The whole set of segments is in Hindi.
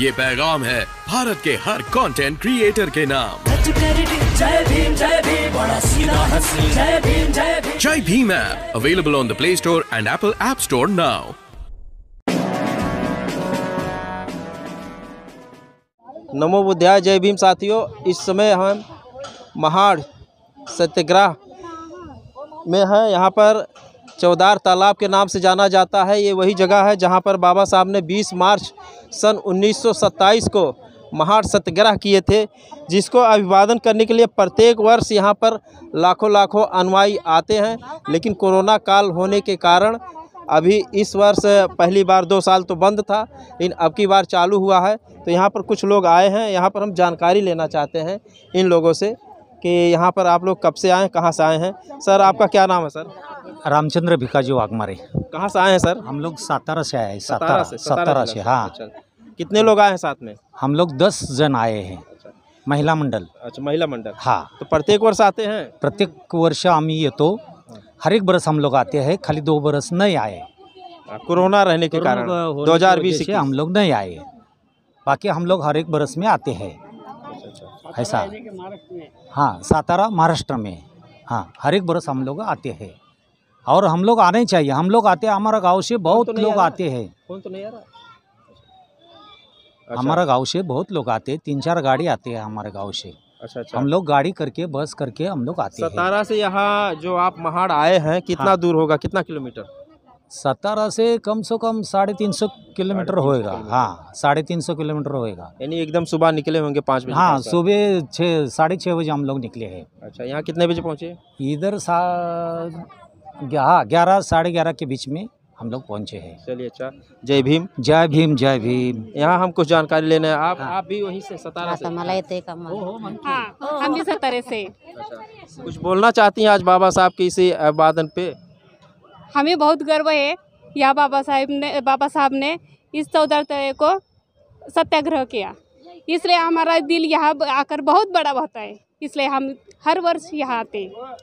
ये पैगाम है भारत के हर कंटेंट क्रिएटर के नाम Jai Bhim app available on the Play Store and Apple App Store now. नमो बुद्धाय, जय भीम साथियों, इस समय हम महाड़ सत्याग्रह में हैं यहाँ पर चौदार तालाब के नाम से जाना जाता है। ये वही जगह है जहाँ पर बाबा साहब ने 20 मार्च सन 1927 को महाड़ सत्याग्रह किए थे, जिसको अभिवादन करने के लिए प्रत्येक वर्ष यहाँ पर लाखों लाखों अनुयायी आते हैं। लेकिन कोरोना काल होने के कारण अभी इस वर्ष पहली बार दो साल तो बंद था, लेकिन अब की बार चालू हुआ है। तो यहाँ पर कुछ लोग आए हैं, यहाँ पर हम जानकारी लेना चाहते हैं इन लोगों से कि यहाँ पर आप लोग कब से आए, कहाँ से आए हैं। सर, आपका क्या नाम है, सर? रामचंद्र भिकाजी वाघमारे। कहाँ से आए हैं सर? हम लोग सातारा से आए हैं सतारा से सातारा से हाँ। अच्छा। कितने लोग आए हैं साथ में? हम लोग दस जन आए हैं। महिला मंडल। अच्छा महिला मंडल। हाँ। तो प्रत्येक वर्ष आते हैं? प्रत्येक वर्ष आम्ही येतो हर एक बरस हम लोग आते हैं खाली दो बरस नहीं आए। कोरोना रहने के कारण दो हज़ार बीस से हम लोग नहीं आए। बाकी हम लोग हर एक बरस में आते हैं। ऐसा। हाँ सातारा महाराष्ट्र में। हाँ हर एक बरस हम लोग आते हैं। और हम लोग आने चाहिए। हम लोग आते हैं हमारा गाँव से बहुत तो लोग आते हैं। फ़ोन तो नहीं आ रहा? अच्छा, हमारा गाँव से बहुत लोग आते हैं तीन चार गाड़ी आते हैं हमारे गाँव से। अच्छा अच्छा। हम लोग गाड़ी करके बस करके हम लोग आते हैं। सतारा से यहाँ जो आप महाड़ आए हैं कितना हाँ। दूर होगा? कितना किलोमीटर? सतारा से कम से कम साढ़े तीन सौ किलोमीटर होएगा। हाँ साढ़े तीन सौ किलोमीटर होएगा। यानी एकदम सुबह निकले होंगे पाँच बजे हाँ सुबह छः साढ़े छः बजे हम लोग निकले हैं। अच्छा यहाँ कितने बजे पहुँचे? इधर सा हाँ ग्यारह साढ़े ग्यारह के बीच में हम लोग पहुँचे हैं। चलिए अच्छा। जय भीम। जय भीम जय भीम। यहाँ हम कुछ जानकारी लेने हैं। आप हाँ। आप भी वहीं से सतारा से? आता मला येते का मग हाँ हम भी सतारे से। अच्छा। कुछ बोलना चाहती हैं आज बाबा साहब के इसी अभिवादन पे? हमें बहुत गर्व है यहाँ बाबा साहब ने बाबा साहब ने इस चौदह तरह को सत्याग्रह किया। इसलिए हमारा दिल यहाँ आकर बहुत बड़ा होता है। इसलिए हम हर वर्ष यहाँ आते हैं।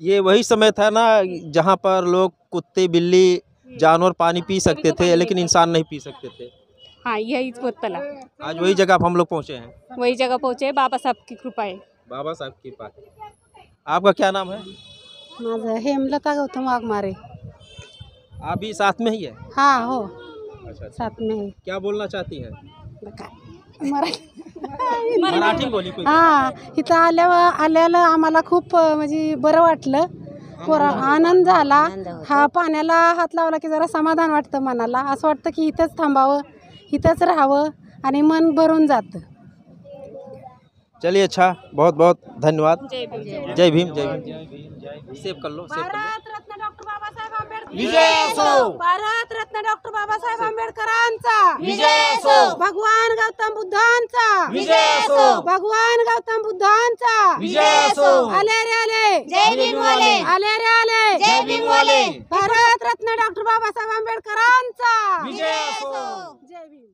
ये वही समय था ना जहाँ पर लोग कुत्ते बिल्ली जानवर पानी पी सकते थे लेकिन इंसान नहीं पी सकते थे। हाँ यही तला आज वही जगह पर हम लोग पहुँचे हैं। वही जगह पहुँचे बाबा साहब की कृपा है। बाबा साहब की पास आपका क्या नाम है? माझं हेमलता गौतम वाघमारे। आप भी साथ में ही है? हाँ हो। अच्छा अच्छा। साथ में क्या बोलना चाहती है? मराठी बोली कोई हा इथं आल्यावर आल्याला आम्हाला खूप अं, म्हणजे बरं वाटलं. पोरा आनंद झाला. हा पाण्याला हात लावला की जरा समाधान वाटतं मनाला. असं वाटतं की इथंच थांबावं इथंच राहावं आणि मन भरून जातं. चलिए अच्छा. बहुत बहुत धन्यवाद. जय भीम. जय भीम जय भीम. सेव कर लो सेव कर लो. विजय असो! भारत रत्न डॉक्टर बाबासाहेब आंबेडकरांचा. विजय असो! भगवान गौतम बुद्धांचा. विजय असो! भगवान गौतम बुद्धांचा. विजय असो! आले रे आले. जय भीम वाले. आले रे आले. जय भीम वाले. भारत रत्न डॉक्टर बाबासाहेब आंबेडकरांचा. विजय असो! जय भीम.